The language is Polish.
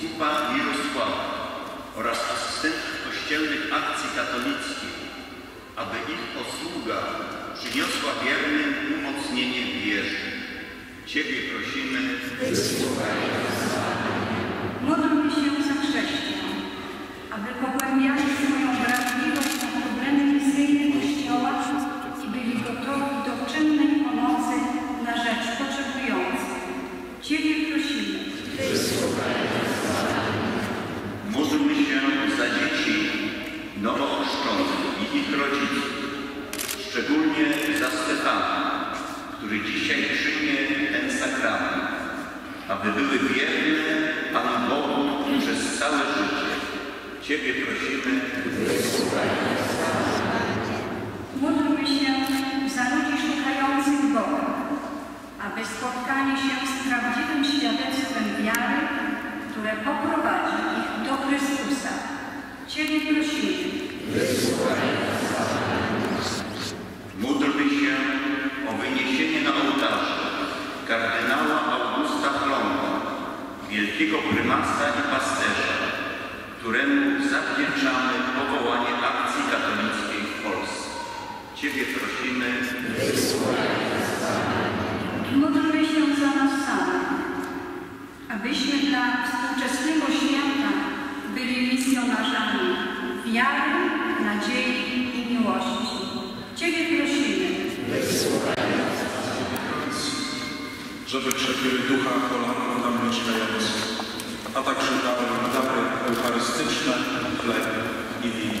biskupa Mirosława oraz asystentów kościelnych akcji katolickich, aby ich posługa przyniosła wiernym umocnienie w wierze. Ciebie prosimy, wysłuchaj nas. Modlmy się za chrześcijan, aby pogłębiali swoją wrażliwość na problemy misyjne Kościoła i byli gotowi do czynnej pomocy na rzecz potrzebujących. Ciebie prosimy, wysłuchaj nowo ochrzczonych i ich rodziców, szczególnie za Stefana, który dzisiaj przyjmie ten sakrament, aby były wierne Panu Bogu przez całe życie. Ciebie prosimy, Ciebie prosimy. Módlmy się o wyniesienie na ołtarze kardynała Augusta Chlonda, wielkiego prymasa i pasterza, któremu zawdzięczamy powołanie akcji katolickiej w Polsce. Ciebie prosimy, Módlmy się za nas samych, abyśmy dla współczesnego świata byli misjonarzami wiary, nadziei i miłości. Ciebie prosimy. Żeby przekryły ducha Polaków tam mieszkających, a także dały dary eucharystyczne, chleb i wino.